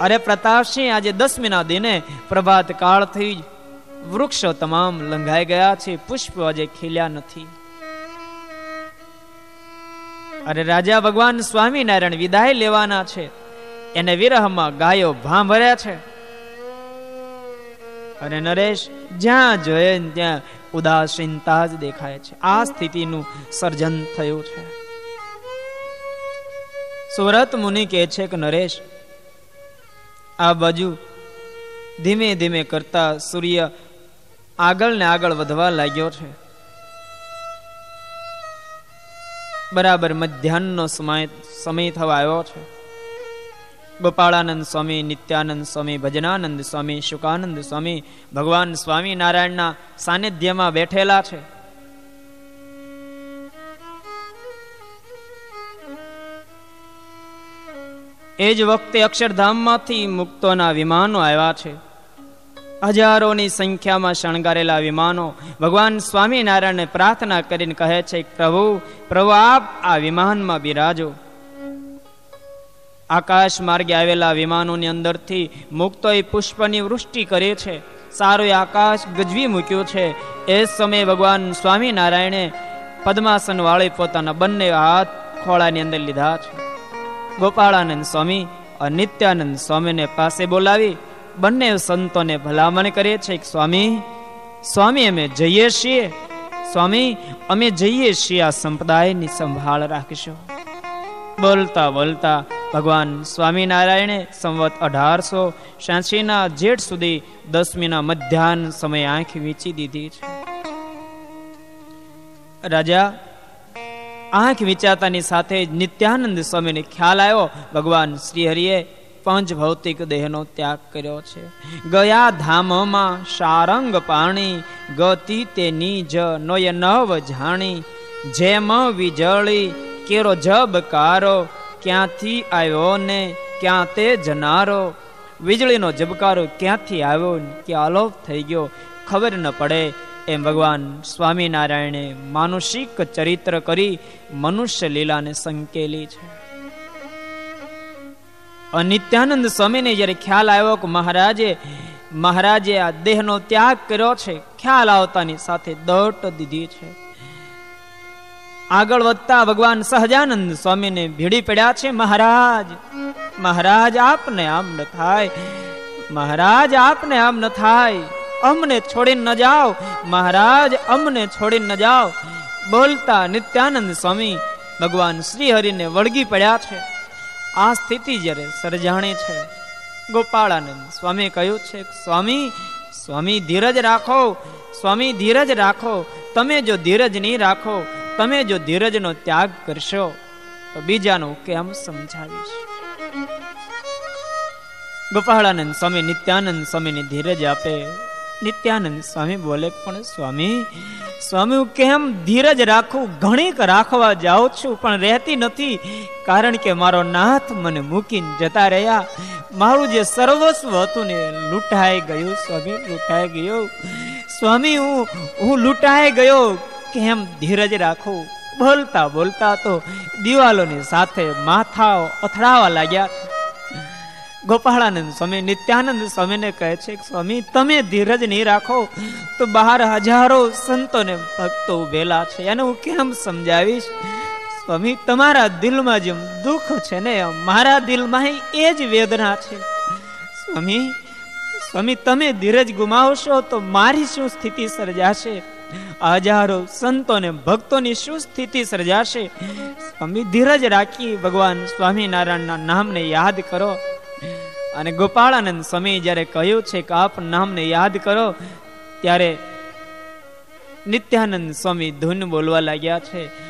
અરે પ્રતાપસિંહ, આજે દસમીના દિને પ્રભાત કાળથી જ વૃક્ષો તમામ લંઘાઈ ગયા છે, પુષ્પ આજે ખીલ્યા નથી. અરે રાજા ભગવાન સ્વામિનારાયણ વિદાય લેવાના છે, એને વિરહમાં ગાયો ભાંભર્યા છે. અને નરેશ જ્યાં જોઈએ ત્યાં ઉદાસીનતા જ દેખાય છે. આ સ્થિતિનું સર્જન થયું છે. સુરત મુનિ કહે છે કે, નરેશ, આ બાજુ ધીમે ધીમે કરતા સૂર્ય આગળ ને આગળ વધવા લાગ્યો છે. બરાબર મધ્યાહનનો સમય સમય થવા આવ્યો છે. ગોપાળાનંદ સ્વામી, નિત્યાનંદ સ્વામી, ભજનાનંદ સ્વામી, શુકાનંદ સ્વામી, ભગવાન સ્વામિનારાયણના સાનિધ્યમાં બેઠેલા છે. એ જ વખતે અક્ષરધામમાંથી મુક્તોના વિમાનો આવ્યા છે. હજારોની સંખ્યામાં શણગારેલા વિમાનો ભગવાન સ્વામિનારાયણને પ્રાર્થના કરીને કહે છે, પ્રભુ પ્રભુ, આપ આ વિમાનમાં બિરાજો. આકાશ માર્ગે આવેલા વિમાનોની અંદરથી મુક્તોએ પુષ્પની વૃષ્ટિ કરે છે. સારું આકાશ ગજવી મૂક્યું છે. એ સમયે ભગવાન સ્વામિનારાયણે પદ્માસન વાળે પોતાના બંને હાથ ખોળાની અંદર લીધા છે. ગોપાળાનંદ સ્વામી અને નિત્યાનંદ સ્વામીને પાસે બોલાવી બંને સંતોને ભલામણ કરે છે કે, સ્વામી સ્વામી, અમે જઈએ છીએ. સ્વામી, અમે જઈએ છીએ આ સંપ્રદાયની સંભાળ રાખીશું બોલતા બોલતા ભગવાન સ્વામિનારાયણે સંવત અઢારસો છ્યાસી ના જેઠ સુધી દસમીના મધ્યાહન સમય આંખ વીંચી દીધી છે. રાજા, આંખ વિચારતાની સાથે નિત્યાનંદ સ્વામીને ખ્યાલ આવ્યો. ભગવાન શ્રી હરિએ પંચ ભૌતિક દેહનો ત્યાગ કર્યો છે. ગયા ધામમાં સારંગ પાણી, ગતિ તે નિજ નોય નવ જાણી. જેમ વીજળી કેરો જબકારો ક્યાંથી આવ્યો ને ક્યાં તે જનારો? વીજળીનો જબકારો ક્યાંથી આવ્યો કે અલોપ થઈ ગયો? ખબર ન પડે. એમ ભગવાન સ્વામિનારાયણે માનુષિક ચરિત્ર કરી મનુષ્ય લીલાને સંકેલી છે. અનિત્યાનંદ સ્વામીને જ્યારે ખ્યાલ આવ્યો કે મહારાજે મહારાજે આ દેહનો ત્યાગ કર્યો છે, ખ્યાલ આવતાની સાથે દોટ દીધી છે. આગળ વધતા ભગવાન સહજાનંદ સ્વામીને ભીડી પડ્યા છે, મહારાજ મહારાજ, આપને આમ ન થાય, મહારાજ, આપને આમ ન થાય, અમને છોડીને ન જાઓ, મહારાજ, અમને છોડીને ન જાઓ. બોલતા નિત્યાનંદ સ્વામી ભગવાન શ્રી હરિને વળગી પડ્યા છે. આ સ્થિતિ જ્યારે સર્જાણી છે, ગોપાળાનંદ સ્વામી કહ્યું છે, સ્વામી સ્વામી, ધીરજ રાખો, સ્વામી, ધીરજ રાખો, તમે જો ધીરજ નહીં રાખો તમે જો ધીરજનો ત્યાગ કરશો, તો બીજાનું કેમ સમજાવીશ? ગોપાળાનંદ સ્વામી નિત્યાનંદ સ્વામીને ધીરજ આપે. નિત્યાનંદ સ્વામી બોલે, પણ સ્વામી સ્વામી, હું કેમ ધીરજ રાખું? ઘણીક રાખવા જાઉં છું, પણ રહેતી નથી. કારણ કે મારો નાથ મને મૂકીને જતા રહ્યા. મારું જે સર્વસ્વ હતું ને લૂંટાઈ ગયું, સ્વામી, લૂંટાઈ ગયો. સ્વામી, હું હું લૂંટાઈ ગયો. કેમ ધીરજ રાખો. બોલતા બોલતા તો દિવાલોની સાથે માથાઓ અથડાવા લાગ્યા. ગોપાળાનંદ સ્વામી, નિત્યાનંદ સ્વામીને કહે છે સ્વામી, તમે ધીરજ નહીં રાખો. તો બહાર હજારો સંતોને ભક્તો ઉભેલા છે. એને હું કેમ સમજાવીશ? સ્વામી, તમારા દિલમાં જેમ દુઃખ છે ને, મારા દિલમાં એ જ વેદના છે. સ્વામી સ્વામી, તમે ધીરજ ગુમાવશો તો મારી શું સ્થિતિ સર્જાશે? હજારો સંતો ને ભક્તોની શું સ્થિતિ સર્જાશે. સ્વામી ધીરજ રાખી ભગવાન સ્વામિનારાયણના નામને યાદ કરો. અને ગોપાળાનંદ સ્વામી જ્યારે કહ્યું છે કે આપ નામને યાદ કરો, ત્યારે નિત્યાનંદ સ્વામી ધૂન બોલવા લાગ્યા છે.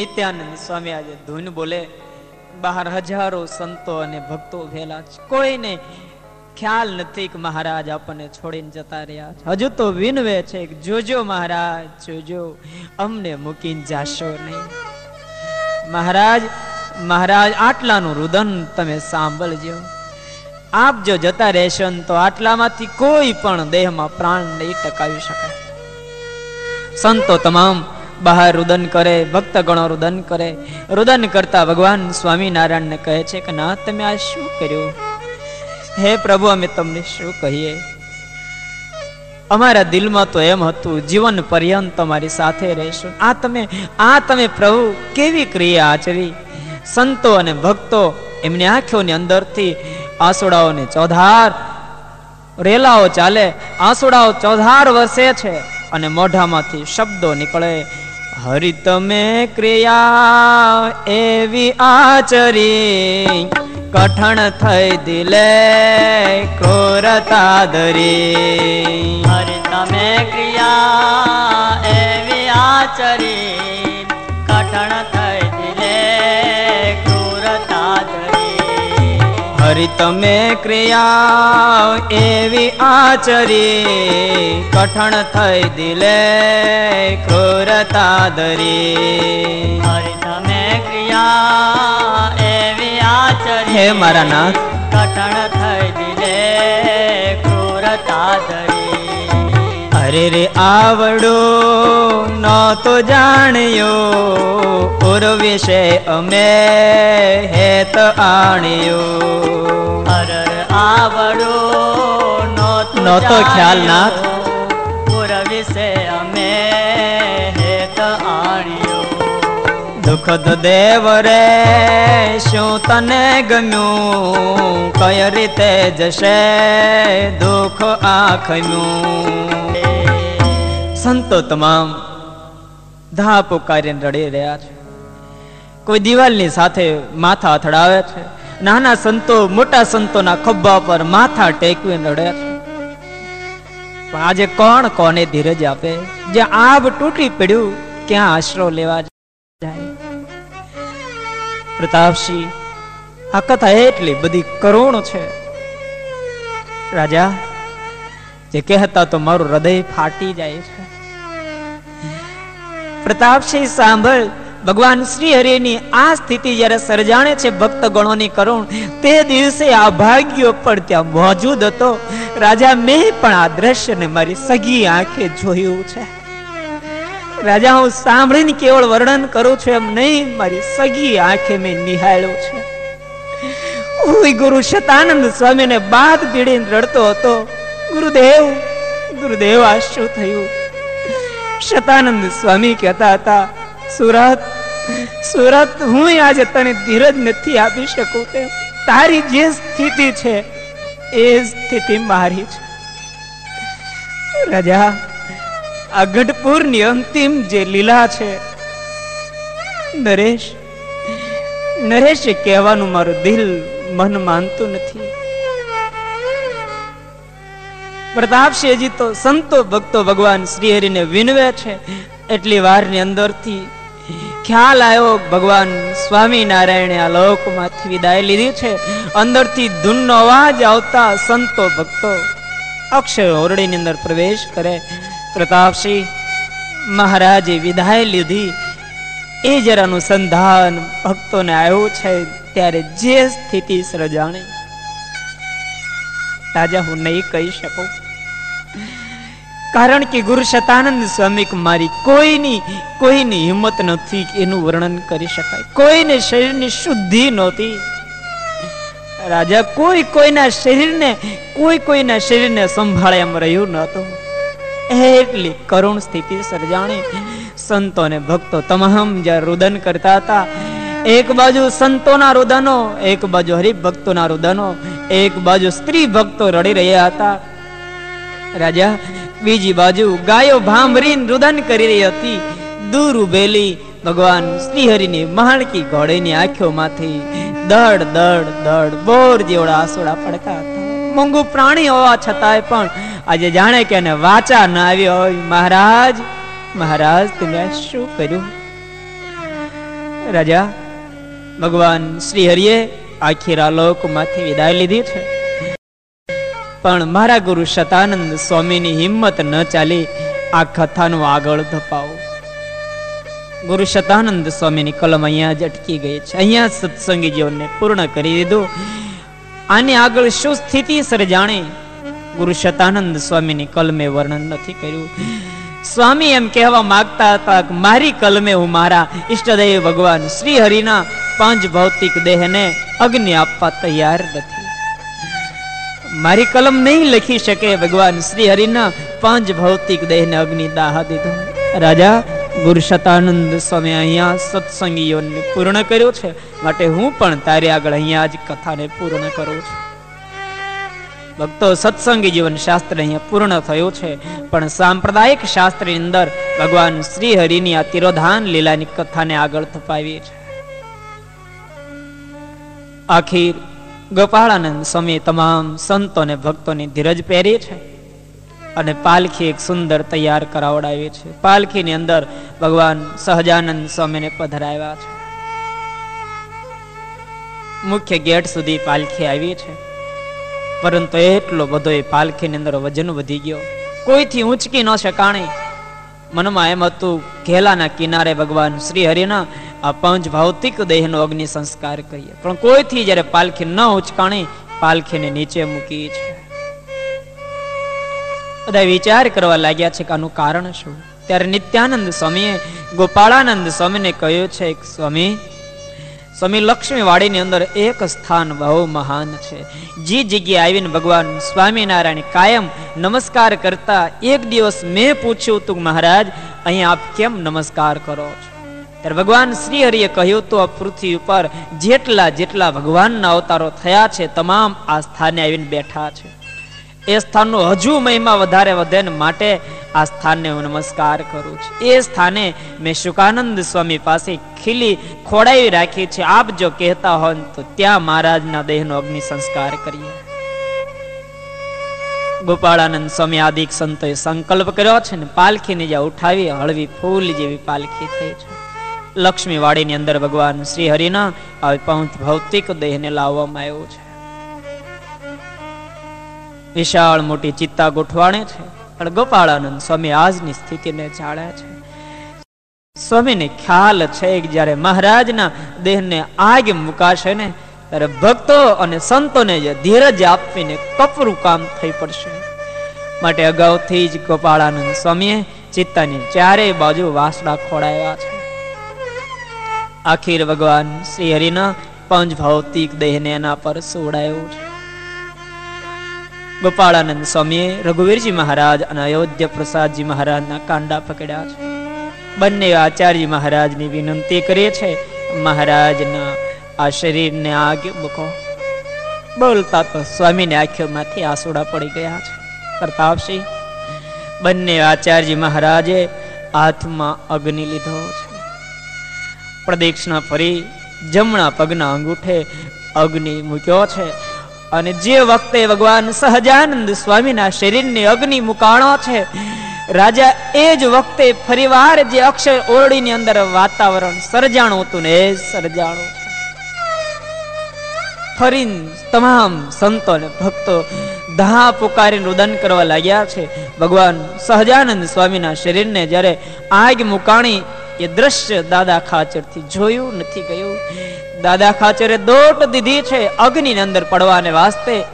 નિત્યાનંદ સ્વામી આજે ધૂન બોલે બહાર હજારો સંતો અને ભક્તો ભેલા કોઈને ખ્યાલ નથી કે મહારાજ આપણને છોડીને જતા રહ્યા હજુ તો વિનવે છે કે જોજો મહારાજ, જોજો, અમને મૂકીને જાશો નહીં. મહારાજ મહારાજ, આટલાનું રુદન તમે સાંભળજો. આપ જો જતા રહેશો તો આટલામાંથી કોઈ પણ દેહમાં પ્રાણ નહીં ટકાવી શકાય. સંતો તમામ બહાર રુદન કરે ભક્ત ગણો રુદન કરે. રુદન કરતા ભગવાન સ્વામિનારાયણને કહે છે કે, ના, તમે આ શું કર્યું? હે પ્રભુ, અમે તમને શું કહીએ? અમારા દિલમાં તો એમ હતું, જીવન પર્યંત તમારી સાથે રહેશું. આ તમે આ તમે પ્રભુ કેવી ક્રિયા આચરી? સંતો અને ભક્તો એમની આંખોની અંદરથી આંસુડાઓની ચોધાર, રેલાઓ ચાલે. આંસુડાઓ ચોધાર વસે છે અને મોઢામાંથી શબ્દો નીકળે. હરિ તમે ક્રિયા એવી આચરી. કઠણ થઈ દિલે, ક્રોરતા ધરી. હરિ તમે ક્રિયા એવી આચરી. કઠણ હરિ તમે ક્રિયા એવી આચરી કઠણ થઈ દિલે ક્રૂરતા ધરી. હરે તમે ક્રિયા એવી આચરી હે મારા નાથ. કઠણ થઈ દિલે ક્રૂરતા ધરી. અરે રે આવડો ન તો જાણ્યો. ઓર વિશે અમે હેત આણ્યો. અરે આવડો ન તો ખ્યાલ ના. ઓર વિશે દુઃખદ દેવ રે, શું તને ગમ્યું? કઈ રીતે જશે દુઃખ આખનું? સંતો તમામ ધા પુકારીને રડી રહ્યા છે. કોઈ દિવાલની સાથે માથા અથડાવે છે. નાના સંતો, મોટા સંતોના ખભા પર માથા ટેકવીને રડે છે. પણ આજે કોણ કોને ધીરજ આપે? જે આબ તૂટી પડ્યું, ક્યાં આશરો લેવા જાય? પ્રતાપસિંહ, આ કથા એટલી બધી કરુણ છે. રાજા, જે કહેતા તો મારું હૃદય ફાટી જાય છે. પ્રતાપસિંહ સાંભળ, ભગવાન શ્રી હરિની આ સ્થિતિ જ્યારે સર્જાણે છે ભક્ત ગણોની કરુણ, તે દિવસે આ ભાગ્યો પણ ત્યાં મોજૂદ હતો. રાજા મેં પણ આ દ્રશ્યને મારી સગી આંખે જોયું છે. રાજા, હું સાંભળીને કેવળ વર્ણન કરું છું, એમ નહીં, મારી સગી આંખે મેં નિહાળ્યું છે. ઓય ગુરુ શતાનંદ સ્વામીને બાદ પીડીને રડતો હતો. ગુરુદેવ ગુરુદેવ, આ શું થયું? શતાનંદ સ્વામી કહેતા હતા, સુરત સુરત હું આજે તને ધીરજ નથી આપી શકું તે તારી જે સ્થિતિ છે, એ સ્થિતિ મારી છે. રાજા આ ગઢપુરની અંતિમ જે લીલા છે, નરેશ નરેશ કહેવાનું મારું દિલ મન માનતું નથી. પ્રતાપસિંહજી તો સંતો ભક્તો ભગવાન શ્રી હરિને વિનવે છે, એટલી વારની અંદરથી ખ્યાલ આવ્યો ભગવાન સ્વામિનારાયણે આ લોકમાંથી વિદાય લીધી છે. અંદરથી ધૂનનો અવાજ આવતા સંતો ભક્તો અક્ષય ઓરડીની અંદર પ્રવેશ કરે. પ્રતાપસિંહ મહારાજે વિદાય લીધી. એ જરા અનુસંધાન ભક્તોને આવ્યું છે ત્યારે જે સ્થિતિ સર્જાણી. રાજા, હું નહીં કહી શકું. કારણ કે ગુરુ શતાનંદ સ્વામી મારી કોઈની કોઈની હિંમત નથી એનું વર્ણન કરી શકાય. કોઈને શરીરની શુદ્ધિ નહોતી. રાજા, કોઈ કોઈના શરીરને, કોઈ કોઈના શરીરને સંભાળે એમ રહ્યું નહોતું. એટલી કરુણ સ્થિતિ સર્જાણી. સંતો ને ભક્તો તમામ જ્યાં રુદન કરતા હતા. એક બાજુ સંતોના રુદનો, એક બાજુ હરિભક્તોના રુદનો, એક બાજુ સ્ત્રી ભક્તો રડી રહ્યા હતા. રાજા, બીજી બાજુ ગાયો ભાંભરીને રુદન કરી રહી હતી. દૂર ઉભેલી ભગવાન શ્રીહરિની મહાણકી ઘોડીની આંખોમાંથી દડ દડ દડ બોર જેવડા આસોડા પડતા હતા. મોંઘું પ્રાણી હોવા છતાંય પણ આજે જાણે કે એને વાચા ના આવી હોય. મહારાજ મહારાજ, તમે શું કર્યું? રાજા, ભગવાન શ્રી હરિએ આખીરા લોકમાંથી વિદાય લીધી છે. પણ મારા ગુરુ શતાનંદ સ્વામીની હિંમત ન ચાલી આ કથાનું આગળ ધપાવો. ગુરુ શતાનંદ સ્વામીની કલમ અહીંયા જ અટકી ગઈ છે. અહીંયા સત્સંગી જીવનને પૂર્ણ કરી દીધું. આની આગળ શું સ્થિતિ સર્જાણી ગુરુ શતાનંદ સ્વામીની કલમે વર્ણન નથી કર્યું. સ્વામી એમ કહેવા માંગતા હતા કે મારી કલમે હું મારા ઈષ્ટદેવ ભગવાન શ્રી હરિના પાંચ ભૌતિક દેહને અગ્નિ આપવા તૈયાર નથી. મારી કલમ નહીં લખી શકે ભગવાન શ્રી હરિના પાંચ ભૌતિક દેહને અગ્નિ દાહ દીધો. રાજા ગુરુ શતાનંદ સ્વામી અહીંયા સત્સંગીઓને પૂર્ણ કર્યો છે. માટે હું પણ તારી આગળ અહીંયા જ કથાને પૂર્ણ કરું છું. ભક્તો સત્સંગી જીવન શાસ્ત્ર અહીંયા પૂર્ણ થયું છે. પણ સાંપ્રદાયિક શાસ્ત્રની અંદર ભગવાન શ્રી હરિની આ તિરોધાન લીલાની કથાને આગળ થપાવી છે. આખીર ગોપાળાનંદ સ્વામી તમામ સંતોને ભક્તોની ધીરજ પહેરી છે અને પાલખી એક સુંદર તૈયાર કરાવડાવી છે. પાલખીની અંદર ભગવાન સહજાનંદ સ્વામીને પધરાવ્યા છે. મુખ્ય ગેટ સુધી પાલખી આવી છે. પરંતુ એટલો બધો એ પાલખીની અંદર વજન વધી ગયો. કોઈથી ઊંચકી ન શકાણી. મનમાં એમ હતું, ઘેલાના કિનારે ભગવાન શ્રી હરિના આ પંચ ભૌતિક દેહનો અગ્નિ સંસ્કાર કરીએ. પણ કોઈથી જ્યારે પાલખી ન ઉચકાણી પાલખીને નીચે મૂકી છે. બધા વિચાર કરવા લાગ્યા છે કે આનું કારણ શું? ત્યારે નિત્યાનંદ સ્વામીએ, ગોપાળાનંદ સ્વામીને કહ્યું છે સ્વામી સ્વામી લક્ષ્મી વાડીની અંદર એક સ્થાન બહુ મહાન છે. જે જગ્યાએ આવીને ભગવાન સ્વામિનારાયણ કાયમ નમસ્કાર કરતા એક દિવસ મેં પૂછ્યું તું મહારાજ અહીંયા આપ કેમ નમસ્કાર કરો છો? ત્યારે ભગવાન શ્રી હરિએ કહ્યું, તો આ પૃથ્વી ઉપર જેટલા જેટલા ભગવાનના અવતારો થયા છે, તમામ આ સ્થાને આવીને બેઠા છે. એ સ્થાનનો હજુ મહિમા વધારે વધે માટે આ સ્થાનને હું નમસ્કાર કરું છું. એ સ્થાને મેં શુકાનંદ સ્વામી પાસે ખીલી ખોડાવી રાખી છે. આપ જો કહેતા હો તો ત્યાં મહારાજના દેહનો અગ્નિ સંસ્કાર કરીએ. ગોપાળાનંદ સ્વામી આદિક સંતોએ સંકલ્પ કર્યો છે ને પાલખીને જ્યાં ઉઠાવી હળવી ફૂલ જેવી પાલખી થઈ છે. લક્ષ્મી વાડીની અંદર ભગવાન શ્રી હરિના આવી પંચ ભૌતિક દેહને લાવવામાં આવ્યો છે. વિશાળ મોટી ચિત્તા ગોઠવાણે છે. પણ ગોપાળાનંદ સ્વામી આજની સ્થિતિને જાણે છે. સ્વામીને ખ્યાલ છે કે જ્યારે મહારાજના દેહને આગ મુકાશે ને, ત્યારે ભક્તો અને સંતોને જે ધીરજ આપીને કપરું કામ થઈ પડશે. માટે અગાઉથી જ ગોપાળાનંદ સ્વામીએ ચિત્તાની ચારે બાજુ વાસડા ખોડાવ્યા છે. આખીર ભગવાન શ્રી હરિના પંચ ભૌતિક દેહને એના પર સોડાયો છે. ગોપાળાનંદ સ્વામીએ રઘુવીરજી મહારાજ અને અયોધ્યા પ્રસાદજી મહારાજના કાંડા પકડ્યા છે. બંને આચાર્ય મહારાજની વિનંતી કરીએ છે, મહારાજના આ શરીરને આગ મૂકો. બોલતા તો સ્વામીને આંખોમાંથી આસોડા પડી ગયા છે. પ્રતાપસિંહ, બંને આચાર્ય મહારાજે હાથમાં અગ્નિ લીધો છે. પ્રદક્ષિણા ફરી જમણા પગના અંગૂઠે અગ્નિ મૂક્યો છે. અને જે વખતે ભગવાન સહજાનંદ સ્વામીના શરીરની અગ્નિ મુકાણો છે, રાજા એ જ વખતે ફરીવાર જે અક્ષર ઓરડીની અંદર વાતાવરણ સર્જાણું હતું ને એ સર્જાણું તમામ સંતો ને ભક્તો ધા પુકારીને રુદન કરવા લાગ્યા છે. ભગવાન સહજાનંદ સ્વામીના શરીરને જ્યારે આગ મુકાણી એ દ્રશ્ય દાદા ખાચરથી જોયું, નથી ગયું. દાદા ખાચરે દોટ દીધી છે અગ્નિ અંદર પડવાને વાસ્તે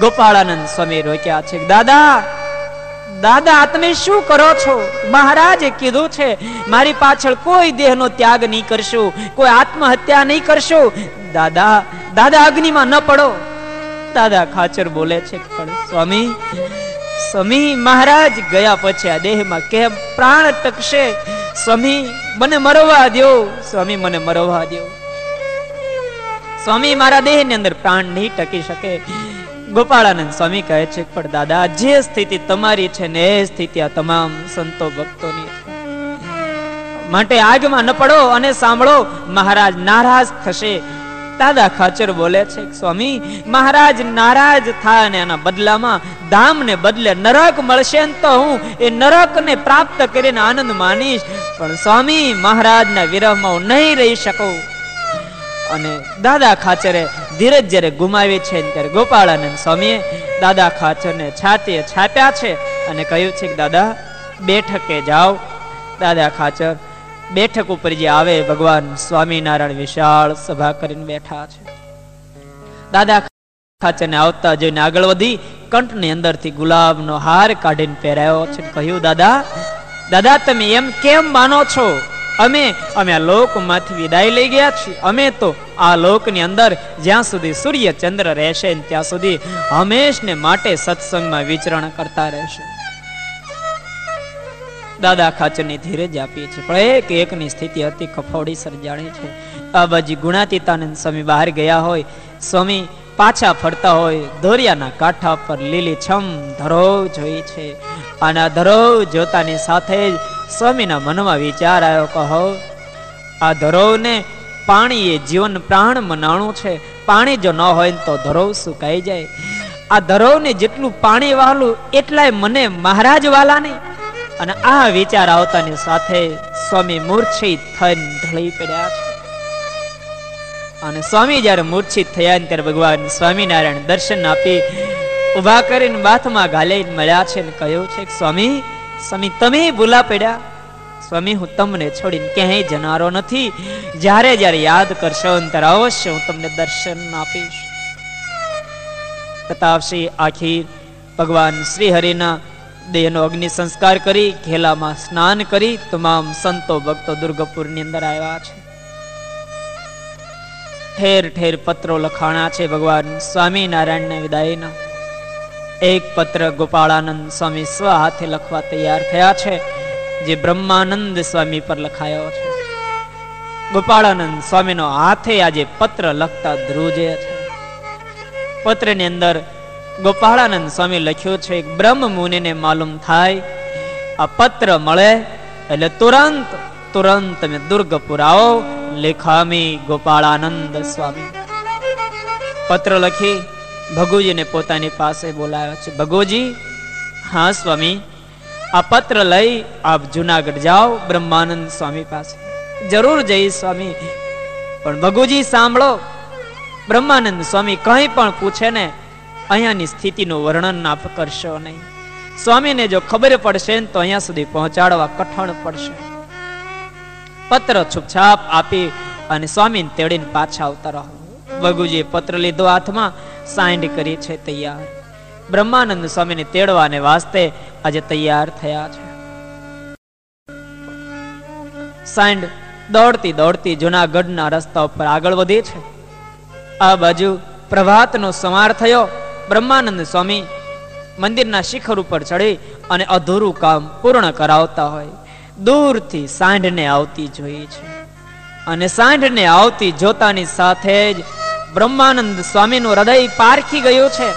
ગોપાળાનંદ સ્વામી રોક્યા છે. દાદા દાદા તમે શું કરો છો? મહારાજે કીધું છે, મારી પાછળ કોઈ દેહનો ત્યાગ નહીં કરશો, કોઈ આત્મહત્યા નહીં કરશો. દાદા દાદા, અગ્નિમાં ન પડો. દાદા ખાચર બોલે છે પણ સ્વામી સ્વામી, મહારાજ ગયા પછી આ દેહમાં કેમ પ્રાણ ટકશે સ્વામી, મને મરવા દો સ્વામી, મને મરવા દો સ્વામી મારા દેહની અંદર પ્રાણ નહીં ટકી શકે. ગોપાળાનંદ સ્વામી કહે છે, પણ દાદા, જે સ્થિતિ તમારી છે ને એ સ્થિતિ આ તમામ સંતો ભક્તોની. માટે આગમાં ન પડો અને સાંભળો, મહારાજ નારાજ થશે. દાદા ખાચર બોલે છે, સ્વામી, મહારાજ નારાજ થાય અને એના બદલામાં ધામ ને બદલે નરક મળશે તો હું એ નરક ને પ્રાપ્ત કરીને આનંદ માનીશ. પણ સ્વામી, મહારાજના વિરહમાં હું નહીં રહી શકું. અને દાદા ખાચરે ધીરજ જ્યારે ગુમાવી છે ત્યારે ગોપાળાનંદ સ્વામીએ દાદા ખાચરને છાતીએ છાપ્યા છે અને કહ્યું છે કે, દાદા, બેઠકે જાઓ. દાદા ખાચર બેઠક ઉપર જે આવે ભગવાન સ્વામિનારાયણ વિશાળ સભા કરીને બેઠા છે. દાદા ખાચરને આવતા જોઈને આગળ વધી કંઠની અંદરથી ગુલાબનો હાર કાઢીને પહેરાયો છે કહ્યું, દાદા દાદા, તમે એમ કેમ માનો છો? અમે અમે આ લોકમાંથી વિદાય લઈ ગયા છીએ. અમે તો આ લોકની અંદર જ્યાં સુધી સૂર્ય ચંદ્ર રહેશે ત્યાં સુધી હંમેશને માટે સત્સંગમાં વિચરણ કરતા રહેશે. દાદા ખાચરની ધીરજ આપીએ છીએ. પણ એક એકની સ્થિતિ અતિ કફોડી સર્જાણી છે. આ બાજી ગુણાતીતાનંદ સ્વામી બહાર ગયા હોય, સ્વામી પાછા ફરતા હોય, દોરિયાના કાંઠા પર લીલી છમ ધરોવ જોઈ છે. અને આ ધરોવ જોતાની સાથે જ સ્વામીના મનમાં વિચાર આવ્યો કહો આ ધરોવને પાણી એ જીવન પ્રાણ મનાણું છે. પાણી જો ન હોય તો ધરોવ સુકાઈ જાય? આ ધરોવને જેટલું પાણી વાલું એટલાય મને મહારાજ વાલા નહીં. અને આ વિચાર આવતાની સાથે સ્વામી મૂર્છિત થઈને ઢળી પડ્યા છે. અને સ્વામી જ્યારે મૂર્છિત થયા ત્યારે ભગવાન સ્વામિનારાયણ દર્શન આપી ઊભા કરીને બાથમાં ગાલે મળ્યા છે ને કહ્યું છે કે સ્વામી સ્વામી, તમે ભૂલા પડ્યા. સ્વામી, હું તમને છોડીને ક્યાંય જનારો નથી. જ્યારે જ્યારે યાદ કરશો, અંતર અવશ્ય હું તમને દર્શન આપીશ. પ્રતાપસિંહ આખી ભગવાન શ્રી હરિના દેહનો અગ્નિ સંસ્કાર કરી, ઘેલામાં સ્નાન કરી, તમામ સંતો, ભક્તો દુર્ગપુરની અંદર આવ્યા છે. ઠેર ઠેર પત્રો લખાણા છે ભગવાન સ્વામિનારાયણને વિદાયના. એક પત્ર ગોપાળાનંદ સ્વામી સ્વ હાથે લખવા તૈયાર થયા છે, જે બ્રહ્માનંદ સ્વામી પર લખાયો છે. ગોપાળાનંદ સ્વામીનો હાથે આજે પત્ર લખતા ધ્રુજે છે. પત્રની અંદર ગોપાળાનંદ સ્વામી લખ્યું છે બ્રહ્મ મુનિને માલુમ થાય, આ પત્ર મળે એટલે તુરંત તુરંત તમે દુર્ગપુર આવો લેખામી ગોપાળાનંદ સ્વામી. પત્ર લખી ભગુજીને પોતાની પાસે બોલાવ્યો છે, ભગુજી, હા સ્વામી, આ પત્ર લઈ આપ જુનાગઢ જાઓ, બ્રહ્માનંદ સ્વામી પાસે. જરૂર જઈ સ્વામી, પણ ભગુજી સાંભળો, બ્રહ્માનંદ સ્વામી કંઈ પણ પૂછે ને, અહીંયાની સ્થિતિનું વર્ણન આપ કરશો નહીં. સ્વામીને જો ખબર પડશે ને, તો અહીંયા સુધી પહોંચાડવા કઠણ પડશે. પત્ર છુપછાપ આપી અને સ્વામીને તેડીને પાછા આવતા રહો. ભગુજીએ પત્ર લીધો હાથમાં સાઇન્ડ કરી છે તૈયાર. બ્રહ્માનંદ સ્વામીને તેડવાને વાસ્તે આજે તૈયાર થયા છે. સાઇન્ડ દોડતી દોડતી જુનાગઢના રસ્તા ઉપર આગળ વધી છે. આ બાજુ પ્રભાતનો સમાર થયો. બ્રહ્માનંદ સ્વામી મંદિરના શિખર ઉપર ચડી અને અધૂરું કામ પૂર્ણ કરાવતા હોય. દૂરથી સાંઢને આવતી જોઈ છે. અને સાંઢને આવતી જોતાની સાથે જ બ્રહ્માનંદ સ્વામીનું હૃદય પારખી ગયું છે.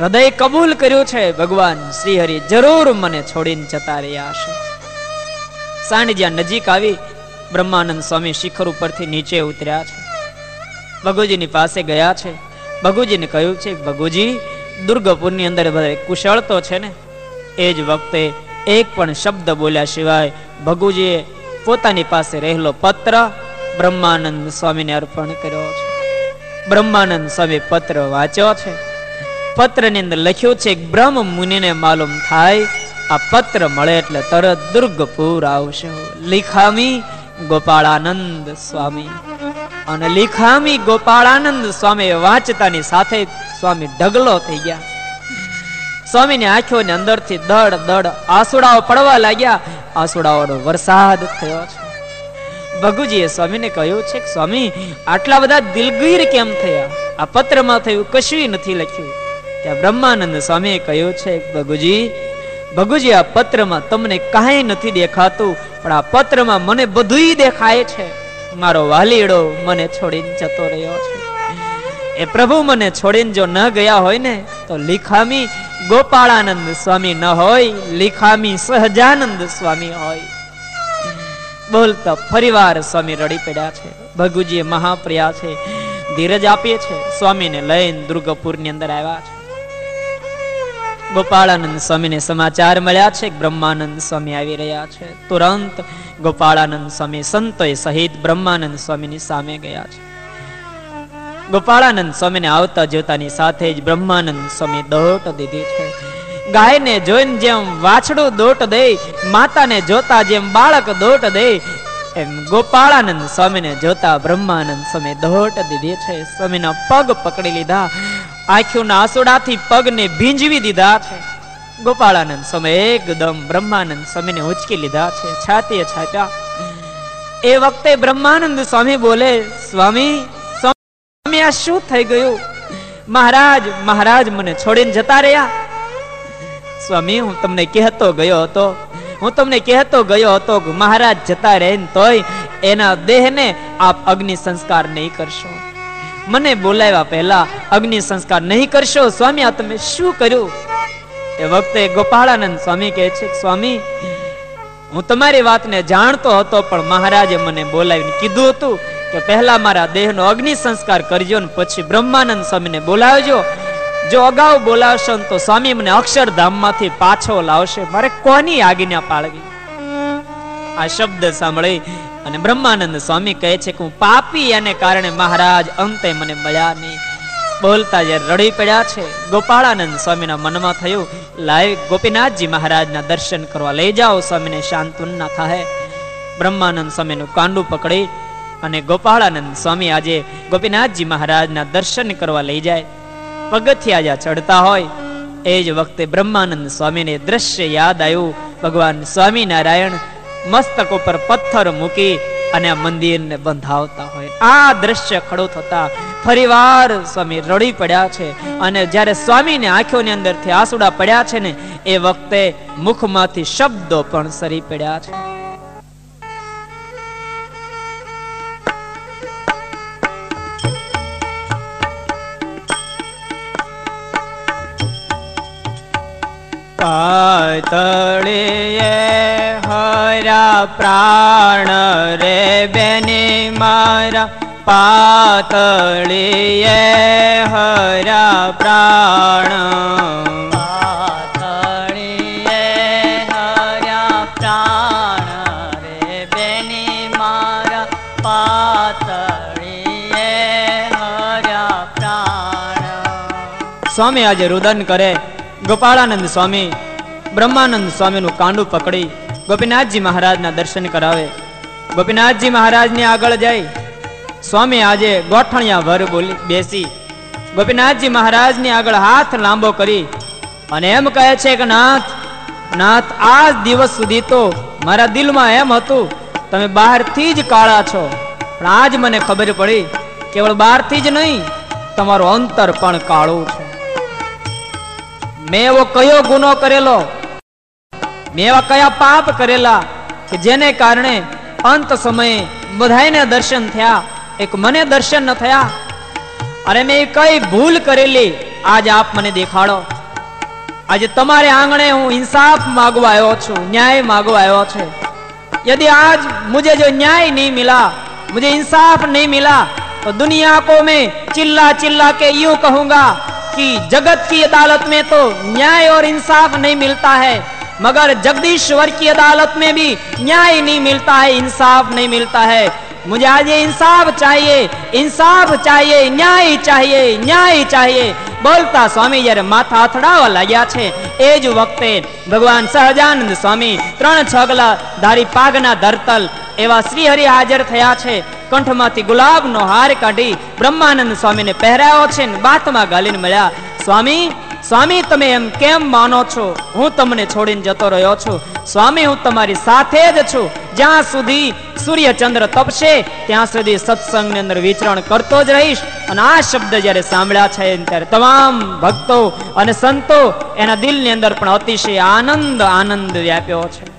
હૃદય કબૂલ કર્યું છે, ભગવાન શ્રી જરૂર મને છોડીને જતા રહ્યા છે. સાંઢ નજીક આવી, બ્રહ્માનંદ સ્વામી શિખર ઉપરથી નીચે ઉતર્યા છે. ભગુજીની પાસે ગયા છે. ભગુજીને કહ્યું છે, ભગુજી, દુર્ગપુરની અંદર બધા કુશળ તો છે ને, એ જ વખતે એક પણ શબ્દ બોલ્યા સિવાય ભગુજીએ પોતાની પાસે રહેલો પત્ર બ્રહ્માનંદ સ્વામીને અર્પણ કર્યો છે. બ્રહ્માનંદ સ્વામી પત્ર વાંચ્યો છે. પત્રની અંદર લખ્યું છે, બ્રહ્મ મુનિને માલુમ થાય, આ પત્ર મળે એટલે તરત દુર્ગપુર આવશે. લીખામી ગોપાળાનંદ સ્વામી. અને લિખામી ગોપાળાનંદ સ્વામી વાંચતાની સાથે સ્વામી ઢગલો થઈ ગયા. સ્વામીની આંખોની અંદરથી દડ દડ આસુડાઓ પડવા લાગ્યા. આસુડાઓનો વરસાદ થયો છે. ભગુજીએ સ્વામીને કહ્યું છે કે સ્વામી, આટલા બધા દિલગીર કેમ થયા? આ પત્રમાં થયું કશું નથી લખ્યું. ત્યાં બ્રહ્માનંદ સ્વામીએ કહ્યું છે, ભગુજી ભગુજી, આ પત્રમાં તમને કાંઈ નથી દેખાતું, પણ આ પત્રમાં મને બધું દેખાય છે. મારો વાલીડો મને છોડીને જતો રહ્યો છે. એ પ્રભુ મને છોડીને જો ન ગયા હોય ને, તો લીખામી ગોપાળાનંદ સ્વામી ન હોય, લીખામી સહજાનંદ સ્વામી હોય. બોલતા ફરીવાર સ્વામી રડી પડ્યા છે. ભગુજી મહાપ્રિયા છે. ધીરજ આપીએ છે. સ્વામીને લઈને દુર્ગપુરની અંદર આવ્યા છે. ગોપાળાનંદ સ્વામીને સમાચાર મળ્યા છે. બ્રહ્માનંદ સ્વામી આવી રહ્યા છે. તુરંત ગોપાળાનંદ સ્વામી સંતોએ સહિત બ્રહ્માનંદ સ્વામીની સામે ગયા છે. ગોપાળાનંદ સ્વામીને આવતા જોતાની સાથે જ બ્રહ્માનંદ સ્વામી દોટ દીધી છે. ગાયને જોઈને જેમ વાછડું દોટ દે માતાને જોતા જેમ બાળક દોટ દે એમ ગોપાળાનંદ સ્વામીને જોતા બ્રહ્માનંદ સ્વામી દોટ દીધી છે. સ્વામીના પગ પકડી લીધા. આંખોના આસોડાથી પગને ભીંજવી દીધા છે. ગોપાળાનંદ સ્વામી એકદમ બ્રહ્માનંદ સ્વામીને ઉચકી લીધા છે. છાતીએ છાત્યા એ વખતે બ્રહ્માનંદ સ્વામી બોલે, સ્વામી સ્વામી, આ શું થઈ ગયું? મહારાજ મહારાજ મને છોડીને જતા રહ્યા. સ્વામી, હું તમને કહેતો ગયો હતો. હું તમને કહેતો ગયો હતો કે મહારાજ જતા રહે તોય એના દેહને આપ અગ્નિ સંસ્કાર નહીં કરશો. મને બોલાવ્યા પહેલા અગ્નિ સંસ્કાર નહીં કરશો. સ્વામી, આ તમે શું કર્યું? એ વખતે ગોપાળાનંદ સ્વામી કહે છે સ્વામી, હું તમારી વાતને જાણતો હતો, પણ મહારાજે મને બોલાવીને કીધું હતું કે પહેલા મારા દેહનો અગ્નિ સંસ્કાર કરજો ને પછી બ્રહ્માનંદ સ્વામીને બોલાવજો. જો અગાઉ બોલાવશો તો સ્વામી મને અક્ષરધામમાંથી પાછો લાવશે. મારે કોની આજ્ઞા પાળવી? આ શબ્દ સાંભળી અને બ્રહ્માનંદ સ્વામી કહે છે કે હું પાપી અને કારણે મહારાજ અંતે મને મળ્યા નહીં. બોલતા જ્યારે રડી પડ્યા છે, ગોપાળાનંદ સ્વામીના મનમાં થયું, લાય ગોપીનાથજી મહારાજના દર્શન કરવા લઈ જાઓ, સ્વામીને શાંતવનના થાય બ્રહ્માનંદ સ્વામીનું કાંડું પકડી અને ગોપાળાનંદ સ્વામી આજે ગોપીનાથજી મહારાજના દર્શન કરવા લઈ જાય. પગથિયા ચડતા હોય, એ જ વખતે બ્રહ્માનંદ સ્વામીને દ્રશ્ય યાદ આવ્યું ભગવાન સ્વામિનારાયણ મસ્તક ઉપર પથ્થર મૂકી અને મંદિરને બંધાવતા હોય. આ દ્રશ્ય ખડો થતા ફરીવાર સ્વામી રડી પડ્યા છે અને જ્યારે સ્વામીને આંખોની અંદરથી આંસુડા પડ્યા છે ને, એ વખતે મુખમાંથી શબ્દો પણ સરી પડ્યા છે. પાતળીએ હર્યા પ્રાણ રે બેની મારા પાતળીએ હર્યા પ્રાણ સ્વામી આજે રુદન કરે ગોપાળાનંદ સ્વામી, બ્રહ્માનંદ સ્વામીનું કાંડું પકડી ગોપીનાથજી મહારાજના દર્શન કરાવે. ગોપીનાથજી મહારાજને આગળ જાય સ્વામી આજે ગોઠણિયા વર બોલી બેસી. ગોપીનાથજી મહારાજની આગળ હાથ લાંબો કરી અને એમ કહે છે કે, નાથ નાથ, આજ દિવસ સુધી તો મારા દિલમાં એમ હતું, તમે બહારથી જ કાળા છો. પણ આજ મને ખબર પડી, કેવળ બહારથી જ નહીં, તમારું અંતર પણ કાળું છે. મેં એવો કયો ગુનો કરેલો મેં એવા કયા પાપ કરેલા કે જેને કારણે અંત સમયે બધાને દર્શન થયા એક મને દર્શન ન થયા અરે મેં કઈ ભૂલ કરેલી આજ આપ મને દેખાડો આજે તમારે આંગણે હું ઇન્સાફ માગવા આવ્યો છું ન્યાય માગવા આવ્યો છે यदि आज मुझे जो न्याय नहीं मिला मुझे इंसाफ नहीं मिला तो दुनिया को मैं चिल्ला चिल्ला के यूं कहूंगा कि जगत की अदालत में तो न्याय और इंसाफ नहीं मिलता है मगर जगदीश्वर की अदालत में भी न्याय नहीं मिलता है इंसाफ नहीं मिलता है मुझे आज ये इंसाफ चाहिए इंसाफ चाहिए न्याय चाहिए न्याय चाहिए બોલતા સ્વામી જ્યારે માથા અથડાવા લાગ્યા છે એ જ વખતે ભગવાન સહજાનંદ સ્વામી ત્રણ છગલા ધારી પાગના ધરતલ એવા શ્રી હરિ હાજર થયા છે કંઠમાંથી ગુલાબનો હાર કાઢી બ્રહ્માનંદ સ્વામીને પહેરાયો છે ને બાતમાં ગાલીને મળ્યા, સ્વામી સ્વામી, તમે એમ કેમ માનો છો? હું તમને છોડીને જતો રહ્યો છું. સ્વામી, હું તમારી સાથે જ છું. જ્યાં સુધી સૂર્ય ચંદ્ર તપશે, ત્યાં સુધી સત્સંગની અંદર વિચરણ કરતો જ રહીશ. અને આ શબ્દ જ્યારે સાંભળ્યા છે, ત્યારે તમામ ભક્તો અને સંતો એના દિલની અંદર પણ અતિશય આનંદ આનંદ વ્યાપ્યો છે.